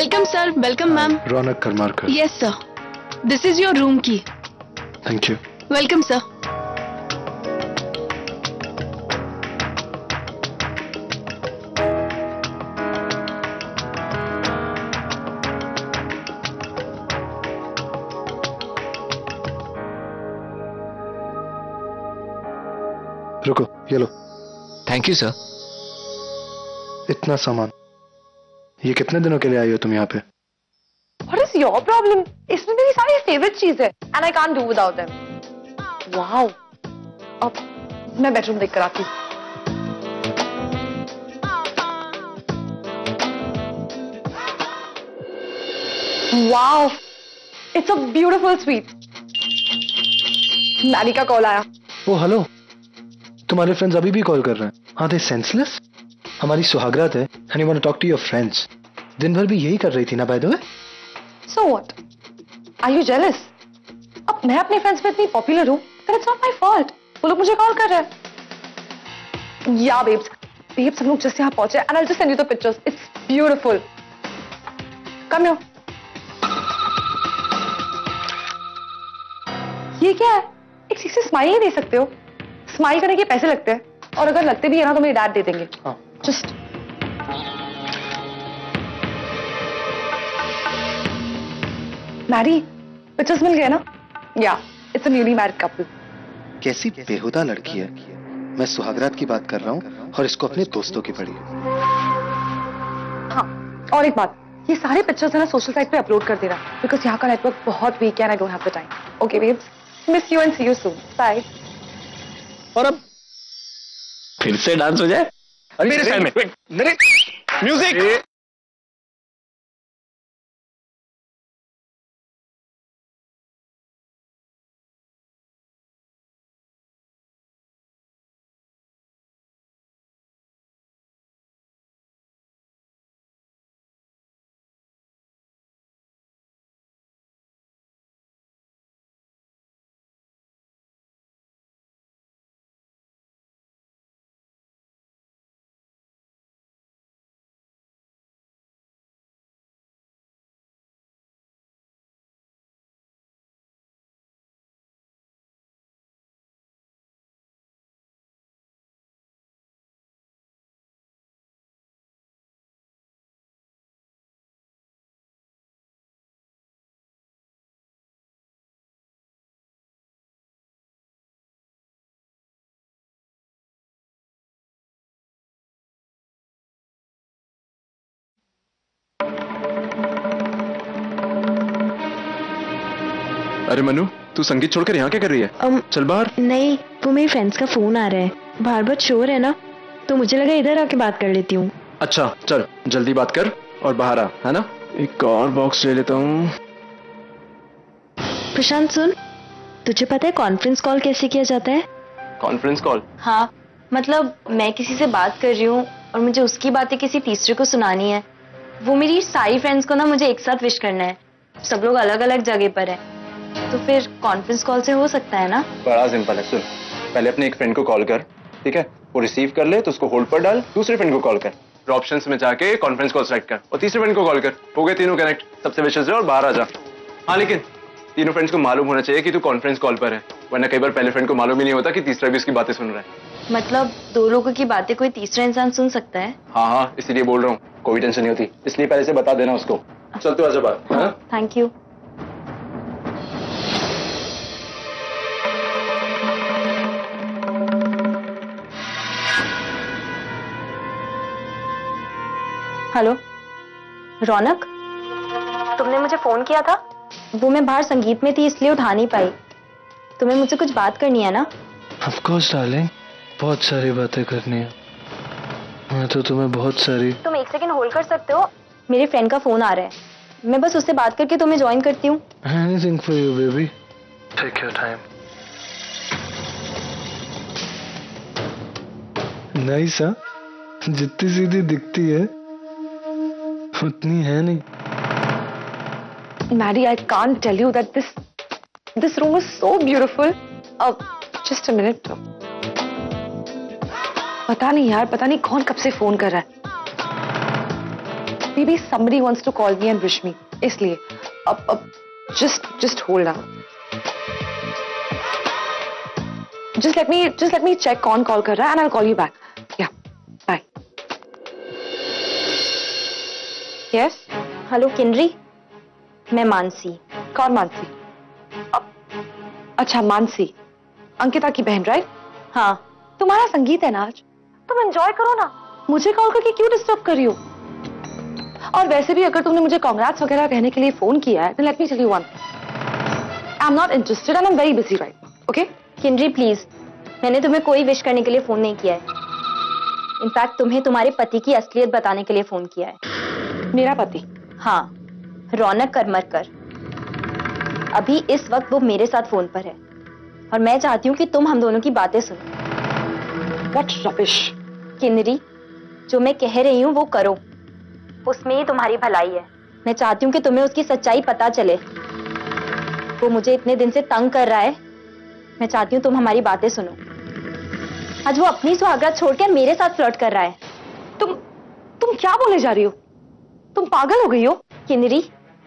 Welcome sir welcome ma'am Raunak Karmarkar yes sir this is your room key thank you welcome sir रुको ये लो। Thank you sir इतना सामान। ये कितने दिनों के लिए आई हो तुम यहाँ पे? What is your problem? इसमें मेरी सारी फेवरेट चीज़ है and I can't do without them wow अब मैं बेडरूम देख कर आती हूँ। Wow it's a beautiful suite Mary का कॉल आया। ओ हेलो तुम्हारे फ्रेंड्स अभी भी कॉल कर रहे हैं। हाँ दे सेंसलेस हमारी सुहागरात है and you want to talk to your friends दिन भर भी यही कर रही थी ना by the way so what are you jealous अब मैं अपने फ्रेंड्स में इतनी पॉपुलर हूँ then it's not my fault. वो लोग मुझे कॉल कर रहे हैं। या बेब्स बेब्स हम लोग जस्ट यहाँ पहुँचे and I will just send you the pictures it's beautiful come here ये क्या है? एक सीख से स्माइल नहीं दे सकते हो। स्माइल करने के पैसे लगते हैं और अगर लगते भी है ना तो मेरे डैड दे देंगे। हाँ। जस्ट मैरी पिक्चर्स मिल गए ना या it's a newly married couple कैसी बेहुदा लड़की है। मैं सुहागरात की बात कर रहा हूँ और इसको अपने दोस्तों की पड़ी। हाँ और एक बात ये सारे पिक्चर्स है ना सोशल साइट पे अपलोड कर देना बिकॉज़ यहाँ का नेटवर्क बहुत वीक है and I don't have the time okay babes miss you and see you soon bye और अब फिर से डांस हो जाए? मेरे साइड में। मेरे म्यूज़िक अरे मनु तू संगीत छोड़कर यहाँ क्या कर रही है? अम, चल बाहर। नहीं वो मेरी फ्रेंड्स का फ़ोन आ रहा है। बाहर बहुत शोर है ना? तो मुझे लगा इधर आके बात कर लेती हूँ। अच्छा चल जल्दी बात कर और बाहर आ है ना? एक और बॉक्स ले लेता हूँ। प्रशांत सुन तुझे पता है कॉन्फ्रेंस कॉल कैसे किया जाता है? कॉन्फ्रेंस कॉल हाँ मतलब मैं किसी से बात कर रही हूँ और मुझे उसकी बातें किसी तीसरे को सुनानी है। वो मेरी सारी फ्रेंड्स को ना मुझे एक साथ विश करना है। सब लोग अलग अलग जगह पर है। तो फिर कॉन्फ्रेंस कॉल से हो सकता है ना? बड़ा सिंपल है सुन। पहले अपने एक फ्रेंड को कॉल कर ठीक है? वो रिसीव कर ले तो उसको होल्ड पर डाल दूसरे फ्रेंड को कॉल कर। फिर ऑप्शंस में जाके कॉन्फ्रेंस कॉल सेलेक्ट कर और तीसरे फ्रेंड को कॉल कर। हो गए तीनों कनेक्ट सबसे विशेष और बाहर आ जा। हाँ लेकिन तीनों फ्रेंड्स को मालूम होना चाहिए कि तू कॉन्फ्रेंस कॉल पर है वरना कई बार पहले फ्रेंड को मालूम ही नहीं होता कि तीसरा भी उसकी बातें सुन रहा है। मतलब दो लोगों की बातें कोई तीसरा इंसान सुन सकता है? हाँ हाँ इसीलिए बोल रहा हूँ। कोई टेंशन नहीं होती इसलिए पहले से बता देना उसको। चल तू आजा बात थैंक यू हेलो? रौनक? तुमने मुझे फ़ोन किया था? वो मैं बाहर संगीत में थी इसलिए उठा नहीं पाई। तुम्हें मुझसे कुछ बात करनी है ना? ऑफ़ कोर्स डार्लिंग बहुत सारी बातें करनी है। मैं तो तुम्हें बहुत सारी तुम एक सेकंड होल्ड कर सकते हो? मेरे फ्रेंड का फ़ोन आ रहा है। मैं बस उससे बात करके तुम्हें ज्वाइन करती हूँ। Anything for you baby take your time nice हाँ जितनी सीधी दिखती है पत्नी है नहीं। Mary I can tell you that this this room is so beautiful अब जस्ट अ मिनट पता नहीं यार, पता नहीं कौन कब से फ़ोन कर रहा है। Summary wants to call me and wish me इसलिए। अब अब जस्ट जस्ट होल्ड ना just let me just let me check कौन कॉल कर रहा है and I call you back Yes. Hello Kinnari मैं मानसी कौन मानसी? अब अच्छा मानसी। अंकिता की बहन राइट हाँ। तुम्हारा संगीत है ना आज? तुम एंजॉय करो ना। मुझे कॉल करके क्यों डिस्टर्ब कर रही हो? और वैसे भी अगर तुमने मुझे कांग्रेट्स वगैरह कहने के लिए फ़ोन किया है तो let me tell you one I am not interested and I am very busy right okay Kinnari please मैंने तुम्हें कोई विश करने के लिए फ़ोन नहीं किया है। इनफैक्ट तुम्हें तुम्हारे पति की असलियत बताने के लिए फ़ोन किया है। मेरा पति हाँ रौनक करमरकर अभी इस वक्त वो मेरे साथ फ़ोन पर है। और मैं चाहती हूँ कि तुम हम दोनों की बातें सुनो। व्हाट रबिश किन्नरी जो मैं कह रही हूँ वो करो। उसमें ही तुम्हारी भलाई है। मैं चाहती हूँ कि तुम्हें उसकी सच्चाई पता चले। वो मुझे इतने दिन से तंग कर रहा है। मैं चाहती हूँ तुम हमारी बातें सुनो। आज वो अपनी सुहागरात छोड़कर मेरे साथ फ्लर्ट कर रहा है। तुम तुम क्या बोले जा रही हो? तुम पागल हो गई हो। किन्नरी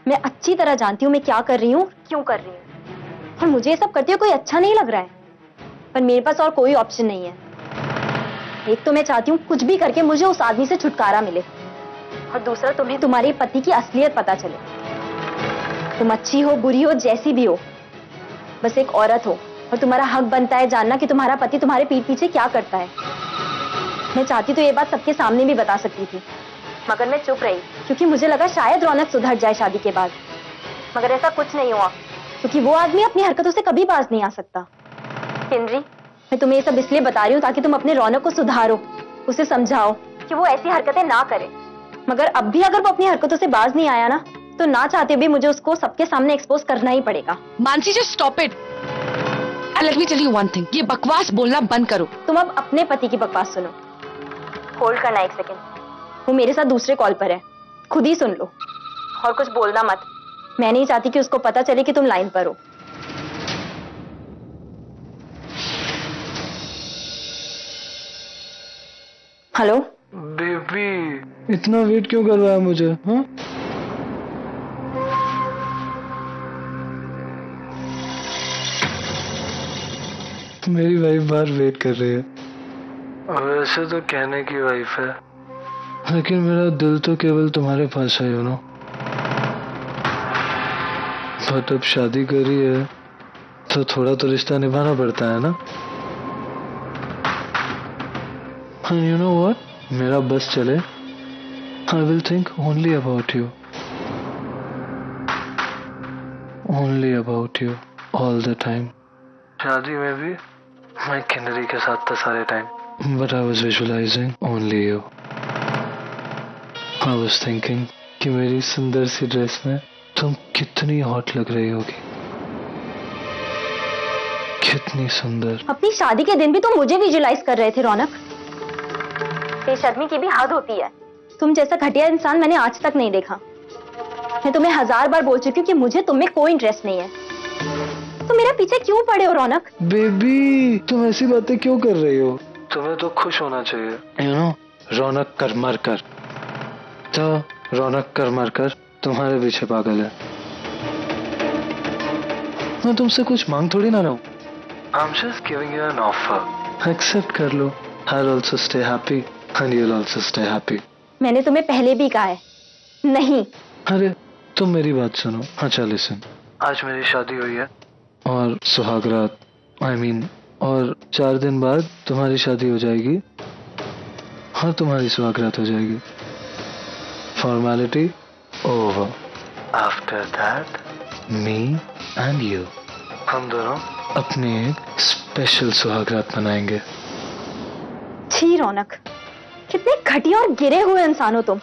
मैं अच्छी तरह जानती हूँ मैं क्या कर रही हूँ, क्यों कर रही हूँ। और मुझे ये सब करते हुए कोई अच्छा नहीं लग रहा है। पर मेरे पास और कोई ऑप्शन नहीं है। एक तो मैं चाहती हूँ कुछ भी करके मुझे उस आदमी से छुटकारा मिले। और दूसरा, तुम्हें तुम्हारे पति की असलियत पता चले। तुम अच्छी हो, बुरी हो, जैसी भी हो। बस एक औरत हो, और तुम्हारा हक बनता है जानना कि तुम्हारा पति तुम्हारे पीठ पीछे क्या करता है। मैं चाहती तो ये बात सबके सामने भी बता सकती थी, मगर मैं चुप रही। क्योंकि मुझे लगा शायद रौनक सुधर जाए शादी के बाद। मगर ऐसा कुछ नहीं हुआ क्योंकि वो आदमी अपनी हरकतों से कभी बाज नहीं आ सकता। हिनरी मैं तुम्हें ये सब इसलिए बता रही हूँ ताकि तुम अपने रौनक को सुधारो उसे समझाओ कि वो ऐसी हरकतें ना करे। मगर अब भी अगर वो अपनी हरकतों से बाज नहीं आया ना तो ना चाहते भी मुझे उसको सबके सामने एक्सपोज करना ही पड़ेगा। Mansi just stop it let me tell you one thing ये बकवास बोलना बंद करो। तुम अब अपने पति की बकवास सुनो। होल्ड करना एक सेकेंड वो मेरे साथ दूसरे कॉल पर है। खुद ही सुन लो। और कुछ बोलना मत। मैं नहीं चाहती कि उसको पता चले कि तुम लाइन पर हो। हेलो? बेबी इतना वेट क्यों कर रहा है मुझे हाँ? मेरी वाइफ बाहर वेट कर रही है। वैसे तो कहने की वाइफ है। लेकिन मेरा दिल तो केवल तुम्हारे पास है यू नो बट अब शादी करी है तो थोड़ा तो रिश्ता निभाना पड़ता है ना? यू नो व्हाट मेरा बस चले। I will think only about you only about you all the time शादी में भी मैं किन्नरी के साथ था सारे time but I was visualising only you I was thinking कि मेरी सुंदर सी ड्रेस में तुम कितनी हॉट लग रही होगी। कितनी सुंदर। अपनी शादी के दिन भी तुम मुझे विजुलाइज कर रहे थे रौनक। बेशर्मी की भी हद होती है। तुम जैसा घटिया इंसान मैंने आज तक नहीं देखा। मैं तुम्हें हज़ार बार बोल चुकी हूँ कि मुझे तुम्हें कोई इंटरेस्ट नहीं है। तुम मेरे पीछे क्यों पड़े हो रौनक? बेबी तुम ऐसी बातें क्यों कर रही हो? तुम्हें तो खुश होना चाहिए। यू नो रौनक कर मर कर। तो रौनक कर मर कर तुम्हारे पीछे पागल है। मैं तुमसे कुछ मांग थोड़ी ना रहा हूँ I'm just giving you an offer. Accept कर लो. I'll also stay happy and you'll also stay happy. मैंने तुम्हें पहले भी कहा है। नहीं। अरे तुम मेरी बात सुनो। अच्छा लिसन आज मेरी शादी हुई है। और सुहागरात आई मीन और चार दिन बाद तुम्हारी शादी हो जाएगी और तुम्हारी सुहागरात हो जाएगी। Formality over after that me and you हम दोनों अपनी एक स्पेशल सुहागरात मनाएँगे। छी रौनक कितने घटिया और गिरे हुए इंसान हो तुम।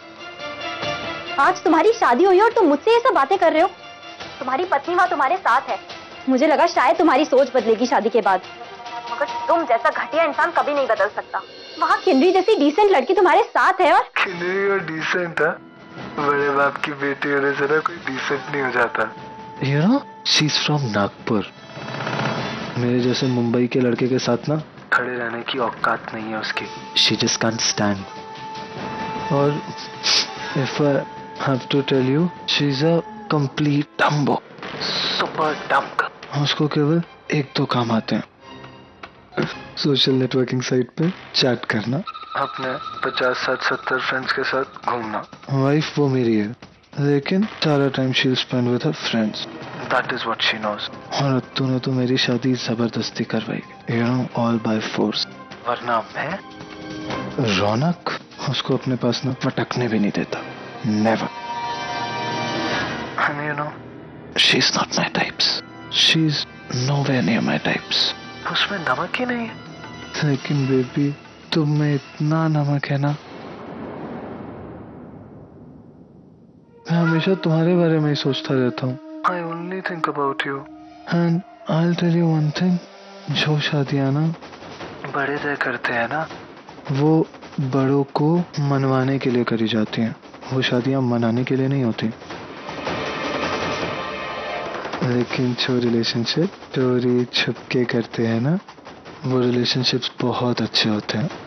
आज तुम्हारी शादी हुई और तुम मुझसे ये सब बातें कर रहे हो। तुम्हारी पत्नी वहाँ तुम्हारे साथ है। मुझे लगा शायद तुम्हारी सोच बदलेगी शादी के बाद। मगर तुम जैसा घटिया इंसान कभी नहीं बदल सकता। वहाँ किंदरी जैसी डिसेंट लड़की तुम्हारे साथ है और किन्नरी और डिसेंट है? बड़े बाप की बेटी होने से ना कोई डिसेंट नहीं हो जाता। You know she is from Nagpur मेरे जैसे मुंबई के लड़के के साथ ना खड़े रहने की औकात नहीं है उसकी। शी जस्ट कांट स्टैंड और If I have to tell you, she's a complete dumbo. Super dumb girl. उसको केवल एक दो काम आते हैं। सोशल नेटवर्किंग साइट पे चैट करना। अपने पचास साठ सत्तर फ्रेंड्स के साथ घूमना। वाइफ वो मेरी है लेकिन सारा time she spend with her friends that is what she knows और तूने तो मेरी शादी ज़बरदस्ती करवाई। You know all by force वरना मैं रौनक उसको अपने पास ना पटकने भी नहीं देता। Never And you know, she's not my types. She's nowhere near my types. उसमें नमक ही नहीं है। लेकिन बेबी तुम में इतना नमक है ना? मैं हमेशा तुम्हारे बारे में ही सोचता रहता हूँ। I only think about you and I tell you one thing जो शादियाँ ना बड़े तय करते हैं ना। वो बड़ों को मनवाने के लिए करी जाती हैं। वो शादियाँ मनाने के लिए नहीं होती। लेकिन जो रिलेशनशिप चोरी छुपके करते हैं ना वो रिलेशनशिप्स बहुत अच्छे होते हैं।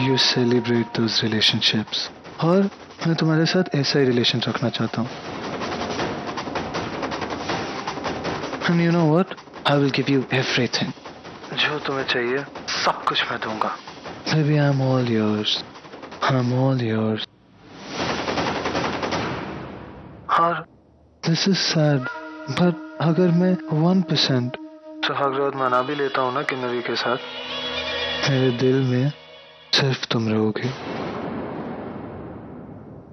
यू सेलिब्रेट दोज रिलेशनशिप्स और मैं तुम्हारे साथ ऐसा ही रिलेशन रखना चाहता हूँ। And you know what I will give you everything जो तुम्हें चाहिए, सब कुछ मैं दूँगा। Maybe I'm all yours. I'm all yours. और दिस इज़ सैड बट अगर मैं वन परसेंट सुहागरात मना भी लेता हूँ ना किन्नरी के साथ। मेरे दिल में सिर्फ़ तुम रहोगे।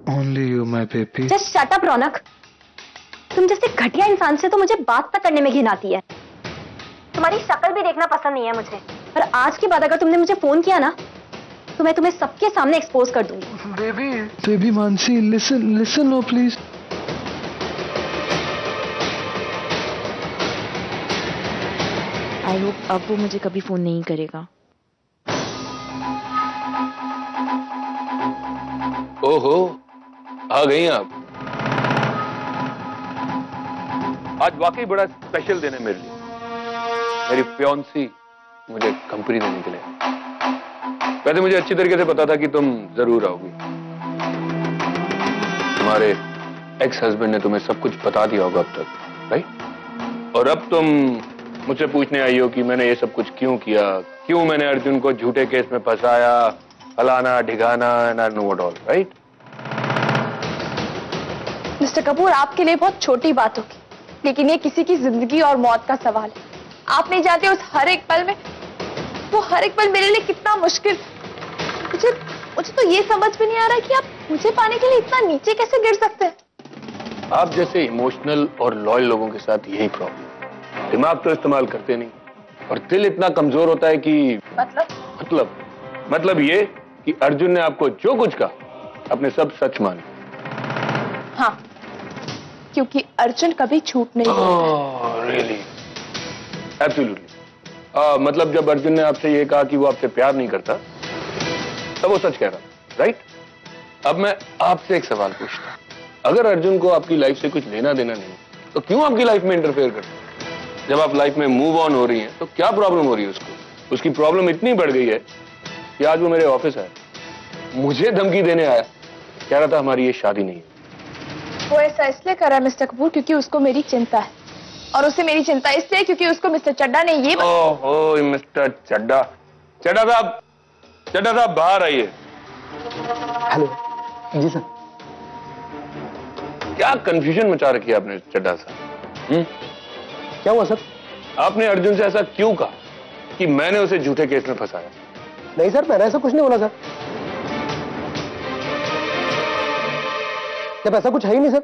Only you my baby just shut up Raunak तुम जैसे घटिया इंसान से तो मुझे बात तक करने में घिन आती है। तुम्हारी शक्ल भी देखना पसंद नहीं है मुझे। पर आज के बाद अगर तुमने मुझे फ़ोन किया ना तो मैं तुम्हें सबके सामने एक्सपोज कर दूँगी। Baby baby Mansi listen listen no please I hope अब वो मुझे कभी फ़ोन नहीं करेगा। ओहो, आ गई आप। आज वाकई बड़ा स्पेशल दिन है मेरे लिए। मेरी फ्योन्सी मुझे कंपनी देने के लिए। वैसे मुझे अच्छी तरीके से पता था कि तुम ज़रूर आओगी। तुम्हारे एक्स हस्बैंड ने तुम्हें सब कुछ बता दिया होगा अब तक राइट और अब तुम मुझसे पूछने आई हो कि मैंने ये सब कुछ क्यों किया? क्यों मैंने अर्जुन को झूठे केस में फंसाया? I know what all right mister Kapoor आपके लिए बहुत छोटी बात होगी लेकिन ये किसी की ज़िंदगी और मौत का सवाल है। आप नहीं जानते उस हर एक पल में वो हर एक पल मेरे लिए कितना मुश्किल। मुझे मुझे तो ये समझ भी नहीं आ रहा कि आप मुझे पाने के लिए इतना नीचे कैसे गिर सकते हैं? आप जैसे इमोशनल और लॉयल लोगों के साथ यही प्रॉब्लम दिमाग तो इस्तेमाल करते नहीं और दिल इतना कमज़ोर होता है कि मतलब? मतलब मतलब ये कि अर्जुन ने आपको जो कुछ कहा अपने सब सच माने। हाँ क्योंकि अर्जुन कभी झूठ नहीं बोलता। रियली एब्सोल्युटली मतलब जब अर्जुन ने आपसे ये कहा कि वो आपसे प्यार नहीं करता तब वो सच कह रहा राइट अब मैं आपसे एक सवाल पूछता हूँ। अगर अर्जुन को आपकी लाइफ से कुछ लेना देना नहीं तो क्यों आपकी लाइफ में इंटरफेयर करते जब आप लाइफ में मूव ऑन हो रही हैं तो क्या प्रॉब्लम हो रही है उसको? उसकी प्रॉब्लम इतनी बढ़ गई है कि आज वो मेरे ऑफ़िस आया। मुझे धमकी देने आया। कह रहा था हमारी ये शादी नहीं है। वो ऐसा इसलिए कर रहा है मिस्टर कपूर क्योंकि उसको मेरी चिंता है। और उसे मेरी चिंता इसलिए क्योंकि उसको मिस्टर चड्डा ने ये ओहो मिस्टर चड्डा चड्डा साहब चड्डा साहब बाहर आइए। हेलो। जी सर। क्या कंफ्यूजन मचा रखी है आपने चड्डा साहब? हम्म? क्या हुआ सर? आपने अर्जुन से ऐसा क्यों कहा कि मैंने उसे झूठे केस में फंसाया? नहीं सर मैंने ऐसा कुछ नहीं बोला सर। जब ऐसा कुछ है ही नहीं सर।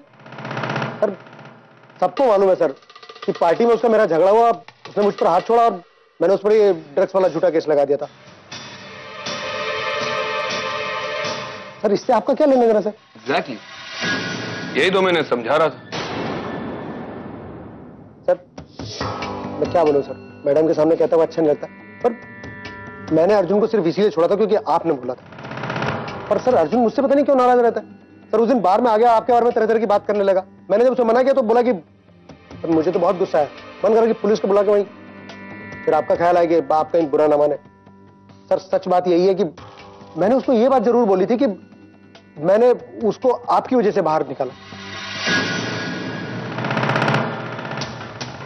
सर सबको मालूम है सर कि पार्टी में उसका मेरा झगड़ा हुआ उसने मुझ पर हाथ छोड़ा और मैंने उस पर ये ड्रग्स वाला झूठा केस लगा दिया था। सर इससे आपका क्या लेना देना सर? Exactly exactly. यही तो मैंने समझा रहा था। सर मैं क्या बोलूँ सर? मैडम के सामने कहता हुआ अच्छा नहीं लगता। पर मैंने अर्जुन को सिर्फ़ इसीलिए छोड़ा था क्योंकि आपने बोला था। पर सर, अर्जुन मुझसे पता नहीं क्यों नाराज़ रहता है। सर, उस दिन बार में आ गया आपके बारे में तरह तरह की बात करने लगा। मैंने जब उसे मना किया तो बोला कि सर मुझे तो बहुत गुस्सा है। मन करा कि पुलिस को बुला के वहीं फिर आपका ख्याल आया कि आप कहीं बुरा ना माने सर, सच बात यही है कि मैंने उसको ये बात ज़रूर बोली थी कि मैंने उसको आपकी वजह से बाहर निकाला।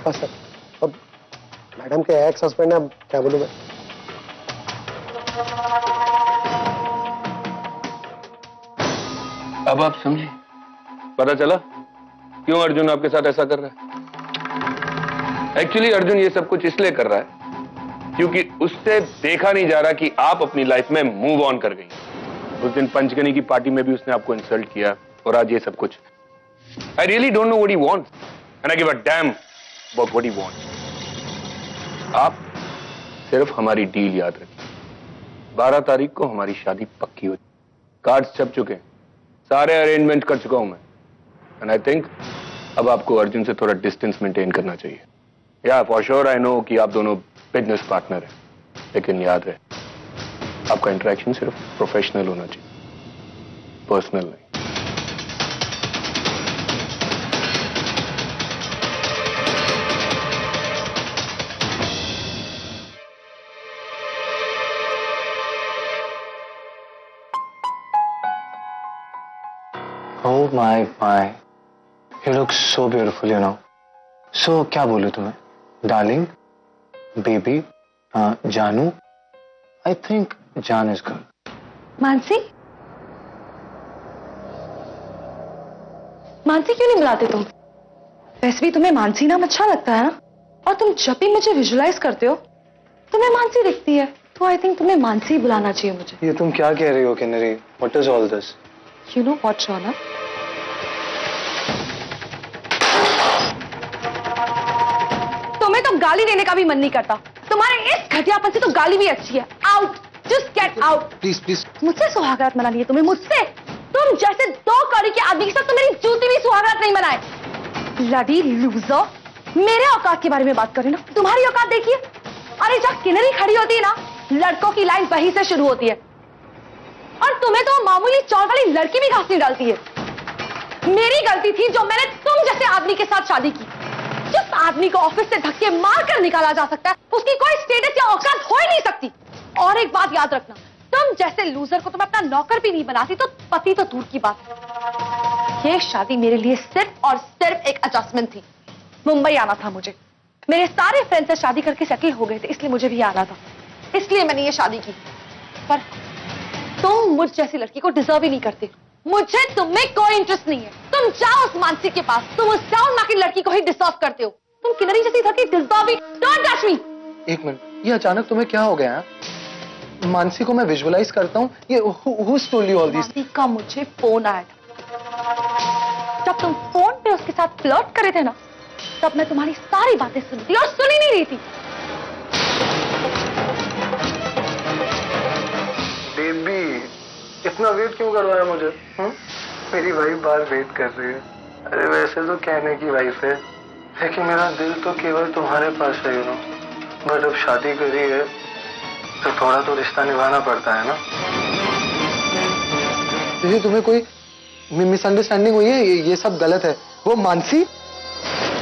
बस सर, अब मैडम के एक्स हस्बैंड है क्या बोलूँ मैं? अब आप समझे। पता चला? क्यों अर्जुन आपके साथ ऐसा कर रहा है? एक्चुअली अर्जुन ये सब कुछ इसलिए कर रहा है क्योंकि उससे देखा नहीं जा रहा कि आप अपनी लाइफ में मूव ऑन कर गई। उस दिन पंचगनी की पार्टी में भी उसने आपको इंसल्ट किया और आज ये सब कुछ। I really don't know what he wants and I give a damn he wants आप सिर्फ़ हमारी डील याद रखिए बारह तारीख को हमारी शादी पक्की हो कार्ड्स छप चुके सारे अरेंजमेंट कर चुका हूँ मैं। एंड आई थिंक अब आपको अर्जुन से थोड़ा डिस्टेंस मेंटेन करना चाहिए। या फॉर श्योर आई नो कि आप दोनों बिज़नेस पार्टनर हैं। लेकिन याद रहे, आपका इंटरेक्शन सिर्फ़ प्रोफेशनल होना चाहिए। पर्सनल नहीं। Oh my my. You look so beautiful, you know. So क्या बोलूँ तुम्हें? Darling, baby, uh, Janu. I think Jan is good. Mansi Mansi क्यों नहीं बुलाते तुम वैसे भी तुम्हें मानसी नाम अच्छा लगता है ना और तुम जब भी मुझे विजुलाइज करते हो तुम्हें मानसी दिखती है तो आई थिंक तुम्हें मानसी ही बुलाना चाहिए मुझे ये तुम क्या कह रही हो Kinnari What is all this? You know what Shona तुम्हें तो गाली देने का भी मन नहीं करता। तुम्हारे इस घटियापन से तो गाली भी अच्छी है। Out just get out please please मुझसे सुहागरात मना लिए तुम्हें मुझसे। तुम जैसे दो कौड़ी के आदमी के साथ तो मेरी जूती भी सुहागरात नहीं मनाए। लड़ी लूजर मेरे औकात के बारे में बात करें ना? तुम्हारी औकात देखिए। अरे जब किनरी खड़ी होती है ना लड़कों की लाइन वहीं से शुरू होती है। और तुम्हें तो मामूली चौर वाली लड़की भी घास नहीं डालती है। मेरी गलती थी जो मैंने तुम जैसे आदमी के साथ शादी की। जिस आदमी को ऑफ़िस से धक्के मार कर निकाला जा सकता है, उसकी कोई स्टेटस या औकात हो ही नहीं सकती। और एक बात याद रखना, तुम जैसे लूजर को तुम अपना नौकर भी नहीं बनाती तो पति तो दूर की बात है। ये शादी मेरे लिए सिर्फ़ और सिर्फ़ एक एडजस्टमेंट थी। मुंबई आना था मुझे। मेरे सारे फ्रेंड्स से शादी करके सेटल हो गए थे, इसलिए मुझे भी आना था। इसलिए मैंने ये शादी की। पर तुम मुझ जैसी लड़की को डिजर्व ही नहीं करते। मुझे तुम में कोई इंटरेस्ट नहीं है। तुम जाओ उस मानसी के पास। तुम उस डाउन मार्केट लड़की को ही डिजर्व करते हो। तुम किनरी जैसी लड़की डिजर्व ही। डोंट टच मी एक मिनट। ये अचानक तुम्हें क्या हो गया है? मानसी को मैं विजुअलाइज करता हूँ। ये who told you all this Mansi का मुझे फ़ोन आया था। जब तुम फ़ोन पे उसके साथ फ्लर्ट करे थे ना तब मैं तुम्हारी सारी बातें सुनती और सुनी नहीं रही थी। इतना वेट क्यों करवाया मुझे? हुँ? मेरी वाइफ बाहर वेट कर रही है। अरे वैसे तो कहने की वाइफ है। लेकिन मेरा दिल तो केवल तुम्हारे पास है यू नो बट अब शादी करी है तो थोड़ा तो रिश्ता निभाना पड़ता है ना। दीदी तुम्हें कोई मिसअंडरस्टैंडिंग हुई है ये, ये सब गलत है। वो Mansi?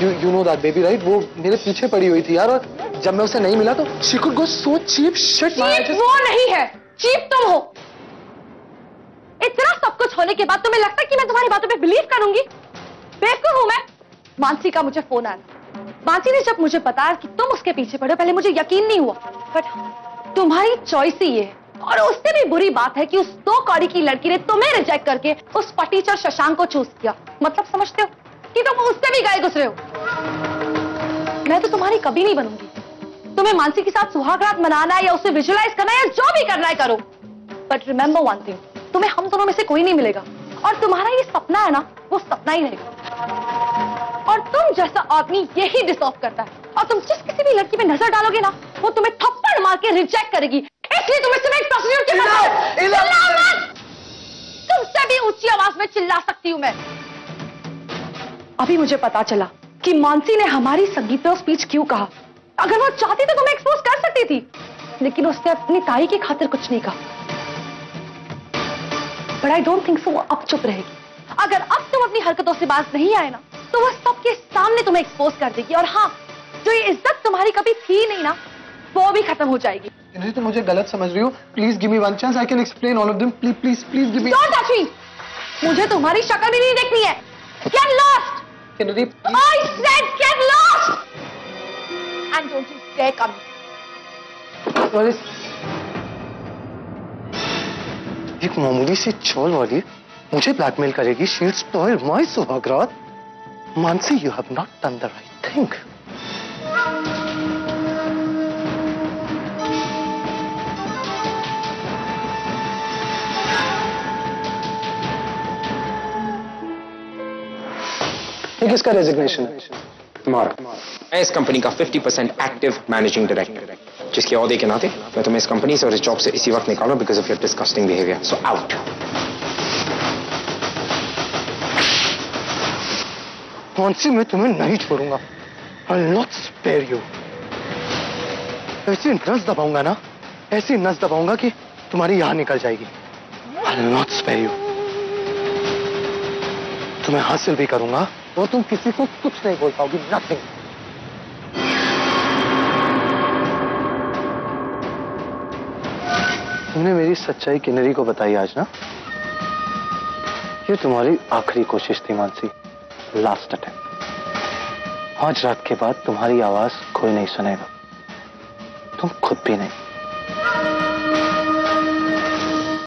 You you know that baby right वो मेरे पीछे पड़ी हुई थी यार और जब मैं उसे नहीं मिला तो she could go so cheap shit cheap वो नहीं है। चीप तुम हो। इतना सब कुछ होने के बाद तुम्हें लगता है कि मैं तुम्हारी बातों पे बिलीव करूँगी? बेवकूफ़ हूँ मैं। मानसी का मुझे फ़ोन आया। मानसी ने जब मुझे बताया कि तुम उसके पीछे पड़े हो, पहले मुझे यकीन नहीं हुआ। बट तुम्हारी चॉइस ही है। और उससे भी बुरी बात है कि उस दो कौड़ी की लड़की ने तुम्हें रिजेक्ट करके उस फटीचर शशांक को चूज़ किया। मतलब समझते हो? कि तुम उससे भी गए गुजरे हो? मैं तो तुम्हारी कभी नहीं बनूँगी। तुम्हें मानसी के साथ सुहागरात मनाना है या उसे विजुअलाइज करना है या जो भी करना है करो। बट रिमेंबर वन थिंग तुम्हें हम दोनों में से कोई नहीं मिलेगा। और तुम्हारा ये सपना है ना वो सपना ही रहेगा। और तुम जैसा आदमी यही डिसॉल्व करता है। और तुम जिस किसी भी लड़की पे नज़र डालोगे ना वो तुम्हें थप्पड़ मार के रिजेक्ट करेगी। इसलिए तुम्हें सिर्फ़ एक प्रोसीड्यूर के पास चिल्लाओ मत तुमसे भी ऊँची आवाज़ में चिल्ला सकती हूँ मैं। अभी मुझे पता चला कि मानसी ने हमारी संगीत स्पीच क्यों कहा। अगर वो चाहती तो तुम्हें एक्सपोज कर सकती थी। लेकिन उसने अपनी ताई की खातिर कुछ नहीं कहा। But I don't think so वो अब चुप रहेगी। अगर अब तुम अपनी हरकतों से बाज नहीं आए ना तो वो सबके सामने तुम्हें एक्सपोज कर देगी। और हाँ जो ये इज़्ज़त तुम्हारी कभी थी नहीं ना वो भी खत्म हो जाएगी। नहीं तो मुझे गलत समझ रही हो। Please give me one chance I can explain all of them please please please give me don't touch me मुझे तुम्हारी शक्ल भी नहीं देखनी है। Get lost Kinnari I said get lost! And don't you dare come. एक मामूली सी चोल वाली मुझे ब्लैकमेल करेगी she'll spoil my suhagraat. Mansi you have not done the right thing किसका रेजिग्नेशन है? मैं इस कंपनी का 50 परसेंट एक्टिव मैनेजिंग डायरेक्टर जिसके अहदे के नाते मैं तुम्हें इस कंपनी से और इस जॉब से इसी वक्त निकालू because of your disgusting behaviour so out Mansi मैं तुम्हें नहीं छोड़ूँगा। आई नॉट स्पेयर यू ऐसी नस दबाऊँगा ना, ऐसी नस दबाऊँगा कि तुम्हारी यहाँ निकल जाएगी। आई नॉट स्पेयर यू तुम्हें हासिल भी करूँगा और तुम किसी को कुछ नहीं बोल पाओगी नथिंग तुमने मेरी सच्चाई किनरी को बताई आज ना? ये तुम्हारी आखिरी कोशिश थी, मानसी। लास्ट अटेम्प्ट आज रात के बाद तुम्हारी आवाज़ कोई नहीं सुनेगा। तुम खुद भी नहीं।